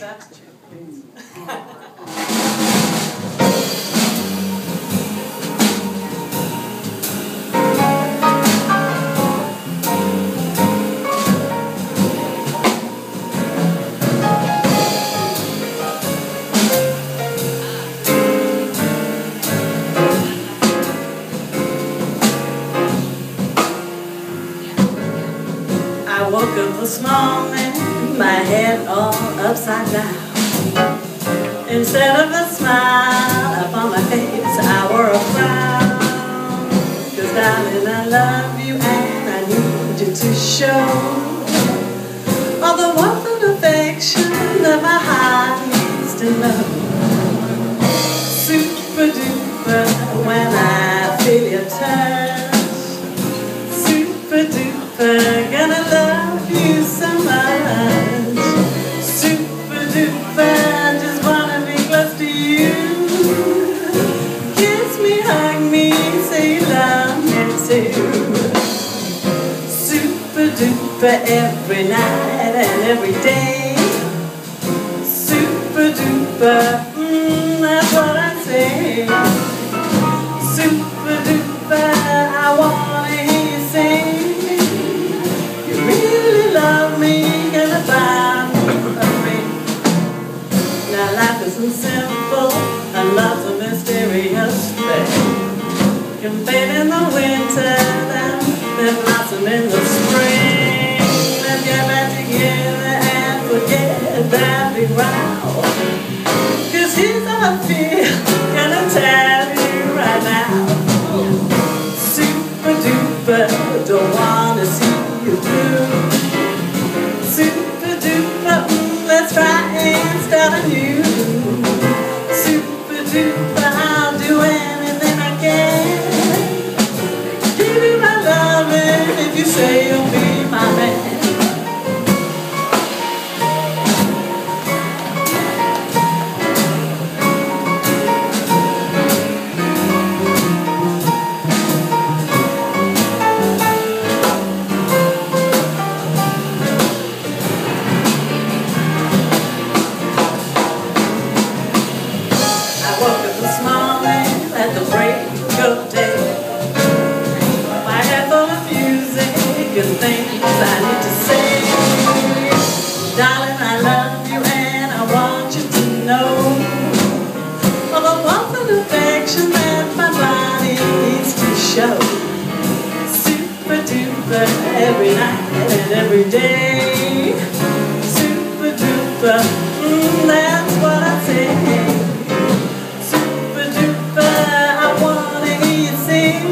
I woke up this morning my head all upside down. Instead of a smile upon my face, I wore a frown. Cause darling, I love you and I need you to show. for every night and every day. Super duper. desafio. and every day. Super duper, mm, that's what I say. Super duper, I wanna hear you sing.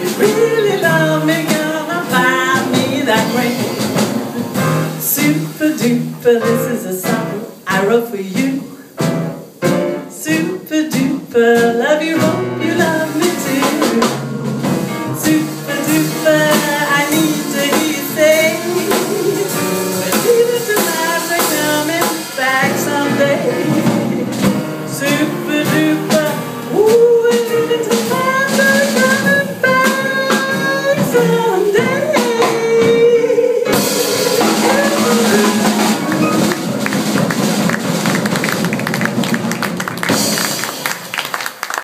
You really love me, gonna buy me that ring. Super duper, this is a song I wrote for you. Super duper.